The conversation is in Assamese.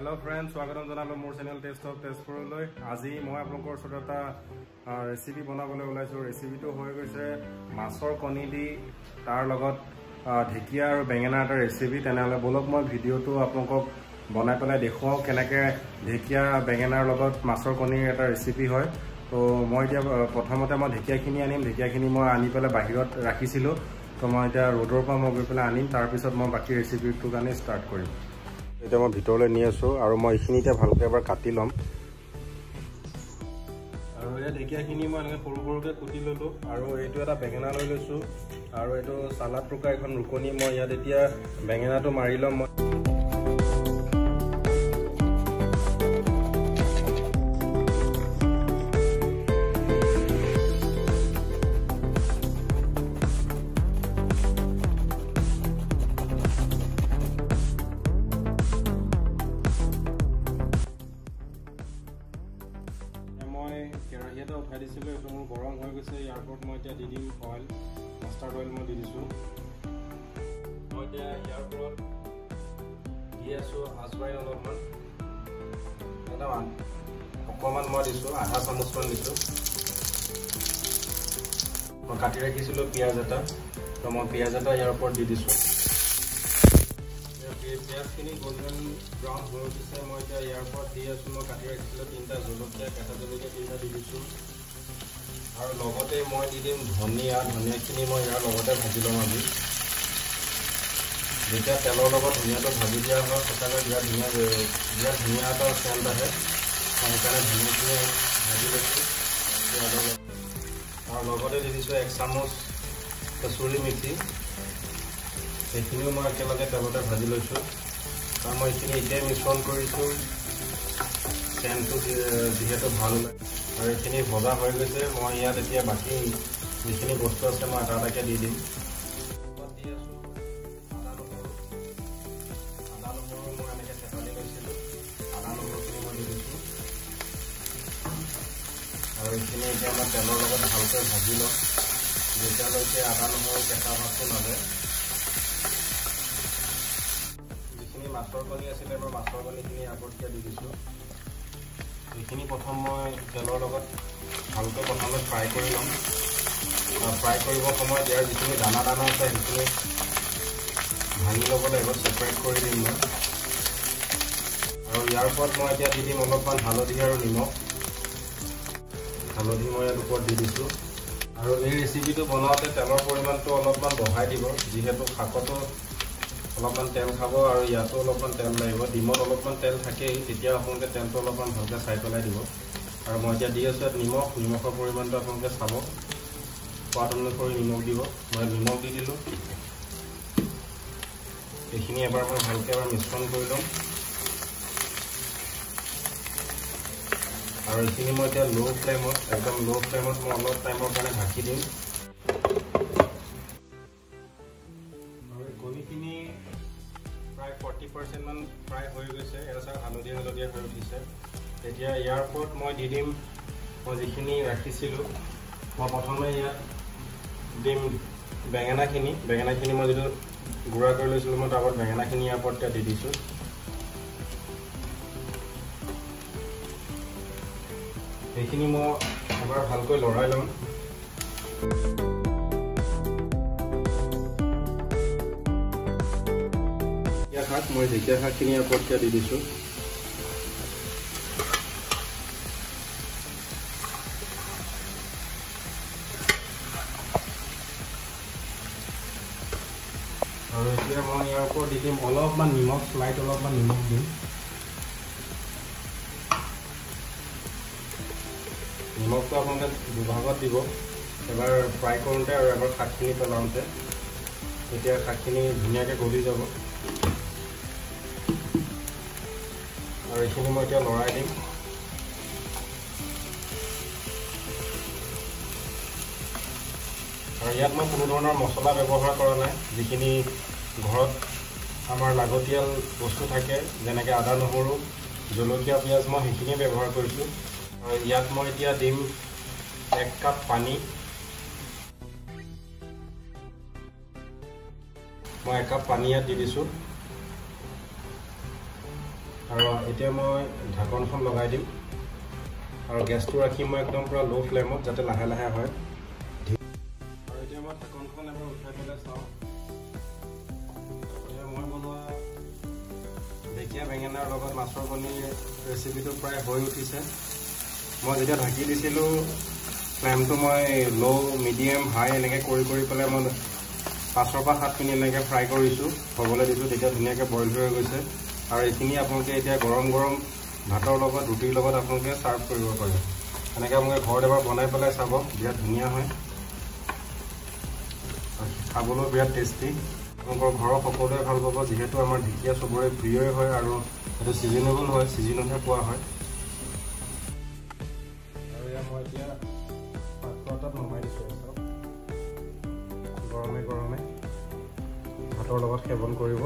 হেল্ল' ফ্ৰেণ্ড স্বাগতম জনালোঁ মোৰ চেনেল টেষ্ট অফ তেজপুৰলৈ আজি মই আপোনালোকৰ ওচৰত এটা ৰেচিপি বনাবলৈ ওলাইছোঁ। ৰেচিপিটো হৈ গৈছে মাছৰ কণী দি। তাৰ লগত ঢেকীয়া আৰু বেঙেনা এটা ৰেচিপি তেনেহ'লে ব'লক মই ভিডিঅ'টো আপোনালোকক বনাই পেলাই দেখুৱাওঁ কেনেকৈ ঢেকীয়া বেঙেনাৰ লগত মাছৰ কণীৰ এটা ৰেচিপি হয়। ত' মই এতিয়া প্ৰথমতে মই ঢেকীয়াখিনি আনিম। ঢেকীয়াখিনি মই আনি পেলাই বাহিৰত ৰাখিছিলোঁ। ত' মই এতিয়া ৰ'দৰ পৰা মই গৈ পেলাই আনিম। তাৰপিছত মই বাকী ৰেচিপিটোৰ কাৰণে ষ্টাৰ্ট কৰিম। এতিয়া মই ভিতৰলৈ নি আছোঁ আৰু মই এইখিনি এতিয়া ভালকৈ এবাৰ কাটি ল'ম। আৰু এই ঢেকীয়াখিনি মই এনেকৈ সৰু সৰুকৈ কুটি ল'লোঁ আৰু এইটো এটা বেঙেনা লৈ লৈছোঁ। আৰু এইটো চালাড টুকা এখন ৰুকনি মই ইয়াত এতিয়া বেঙেনাটো মাৰি ল'ম মই মই। এটা উঠাই দিছিলোঁ এইটো মোৰ গৰম হৈ গৈছে ইয়াৰ ওপৰত মই এতিয়া দি দিম অইল মাষ্টাৰ্ড অইল মই দি দিছোঁ। মই এতিয়া ইয়াৰ ওপৰত দি আছোঁ আজৱাইন অলপমান। একদম অকণমান মই দিছোঁ আধা চামুচমান দিছোঁ। মই কাটি ৰাখিছিলোঁ পিঁয়াজ এটা তো মই পিঁয়াজ এটা ইয়াৰ ওপৰত দি দিছোঁ। পিঁয়াজখিনি গল্ডেন ব্ৰাউন হৈ উঠিছে মই এতিয়া ইয়াৰ ওপৰত দি আছোঁ মই কাটি ৰাখিছিলোঁ তিনিটা জলকীয়া কেঁচা জলকীয়া তিনিটা দি দিছোঁ। আৰু লগতে মই দি দিম ধনিয়া ধনিয়াখিনি মই ইয়াৰ লগতে ভাজি ল'ম আজি। যেতিয়া তেলৰ লগত ধনিয়াটো ভাজি দিয়া হয় সঁচাকৈ বিৰাট ধুনীয়া বিৰাট ধুনীয়া এটা চেণ্ট আহে। সেইকাৰণে ধনিয়াখিনি ভাজি লৈছোঁ। আৰু লগতে দি দিছোঁ এক চামুচ কচুৰি মেথি। সেইখিনিও মই একেলগে তেলতে ভাজি লৈছোঁ। আৰু মই এইখিনি এতিয়াই মিশ্ৰণ কৰিছোঁ। চেণ্টটো যিহেতু ভাল লাগে আৰু এইখিনি ভজা হৈ গৈছে মই ইয়াত এতিয়া বাকী যিখিনি বস্তু আছে মই এটা এটাকৈ দি দিম। দি আছোঁ আদা নহৰু আদা নহৰু মই এনেকৈ থেতালি লৈছিলোঁ আদা নহৰুখিনি মই দি দিছোঁ আৰু এইখিনি এতিয়া মই তেলৰ লগত ভালকৈ ভাজি লওঁ। যেতিয়ালৈকে আদা নহৰু কেঁচা ভাতটো নাযায়। যিখিনি মাছৰ কণী আছিলে মই মাছৰ কণীখিনি আগতকৈ দি দিছোঁ। এইখিনি প্ৰথম মই তেলৰ লগত ভালকৈ প্ৰথমে ফ্ৰাই কৰি ল'ম। ফ্ৰাই কৰিব সময়ত ইয়াৰ যিখিনি দানা দানা আছে সেইখিনি ভাঙি ল'ব লাগিব ছেপাৰেট কৰি দিম মই। আৰু ইয়াৰ ওপৰত মই এতিয়া দি দিম অলপমান হালধি আৰু নিমখ। হালধি মই ইয়াৰ ওপৰত দি দিছোঁ। আৰু এই ৰেচিপিটো বনাওঁতে তেলৰ পৰিমাণটো অলপমান বঢ়াই দিব যিহেতু শাকতো অলপমান তেল খাব আৰু ইয়াতো অলপমান তেল লাগিব ডিমত অলপমান তেল থাকেই তেতিয়া আপোনালোকে তেলটো অলপমান ভালকৈ চাই পেলাই দিব। আৰু মই এতিয়া দি আছোঁ নিমখ নিমখৰ পৰিমাণটো আপোনালোকে চাব। সোৱাদ অনুসৰি নিমখ দিব মই নিমখ দি দিলোঁ। এইখিনি এবাৰ মই ভালকৈ এবাৰ মিশ্ৰণ কৰি ল'ম। আৰু এইখিনি মই এতিয়া ল' ফ্লেমত একদম ল' ফ্লেমত মই অলপ টাইমৰ কাৰণে ঢাকি দিম। ফৰ্টি পাৰ্চেণ্টমান ফ্ৰাই হৈ গৈছে এটা চাই হালধীয়া হালধীয়া হৈ উঠিছে। এতিয়া ইয়াৰ ওপৰত মই দি দিম মই যিখিনি ৰাখিছিলোঁ মই প্ৰথমে ইয়াত দিম বেঙেনাখিনি। বেঙেনাখিনি মই যিটো গুড়া কৰি লৈছিলোঁ মই তাৰ ওপৰত বেঙেনাখিনি ইয়াৰ ওপৰত দি দিছোঁ। সেইখিনি মই এবাৰ ভালকৈ লৰাই ল'ম। শাক মই ঢেকীয়া শাকখিনি ওপৰত দি দিছোঁ। আৰু এতিয়া মই ইয়াৰ ওপৰত দি দিম অলপমান নিমখ শ্লাইট অলপমান নিমখ দিম। নিমখটো আপোনালোকে দুভাগত দিব। এবাৰ ফ্ৰাই কৰোঁতে আৰু এবাৰ শাকখিনি পেলাওঁতে। তেতিয়া শাকখিনি ধুনীয়াকৈ গলি যাব। আৰু এইখিনি মই এতিয়া লৰাই দিম। আৰু ইয়াত মই কোনো ধৰণৰ মছলা ব্যৱহাৰ কৰা নাই। যিখিনি ঘৰত আমাৰ লাগতিয়াল বস্তু থাকে যেনেকৈ আদা নহৰু জলকীয়া পিঁয়াজ মই সেইখিনিয়ে ব্যৱহাৰ কৰিছোঁ। আৰু ইয়াত মই এতিয়া দিম এক কাপ পানী। মই একাপ পানী ইয়াত দি দিছোঁ। আৰু এতিয়া মই ঢাকনখন লগাই দিম। আৰু গেছটো ৰাখি মই একদম পূৰা ল' ফ্লেমত যাতে লাহে লাহে হয়। আৰু এতিয়া মই ঢাকনখন এবাৰ উঠাই পেলাই চাওঁ। মই বনোৱা ঢেকীয়া বেঙেনাৰ লগত মাছৰ কণীৰ ৰেচিপিটো প্ৰায় হৈ উঠিছে। মই যেতিয়া ঢাকি দিছিলোঁ ফ্লেমটো মই ল' মিডিয়াম হাই এনেকৈ কৰি কৰি পেলাই মই পাঁচৰ পৰা সাত মিনিট এনেকৈ ফ্ৰাই কৰিছোঁ। হ'বলৈ দিছোঁ তেতিয়া ধুনীয়াকৈ বইল হৈ গৈছে। আৰু এইখিনি আপোনালোকে এতিয়া গৰম গৰম ভাতৰ লগত ৰুটিৰ লগত আপোনালোকে ছাৰ্ভ কৰিব পাৰে। এনেকৈ আপোনালোকে ঘৰত এবাৰ বনাই পেলাই চাব বিৰাট ধুনীয়া হয়। খাবলৈও বিৰাট টেষ্টি আপোনালোকৰ ঘৰৰ সকলোৱে ভাল পাব যিহেতু আমাৰ ঢেকীয়া চবৰে প্ৰিয়ই হয় আৰু এইটো ছিজনেবল হয় ছিজনতহে পোৱা হয়। আৰু এয়া মই এতিয়া পাত্ৰ এটাত নমাই দিছোঁ গৰমে গৰমে। ভাতৰ লগত সেৱন কৰিব।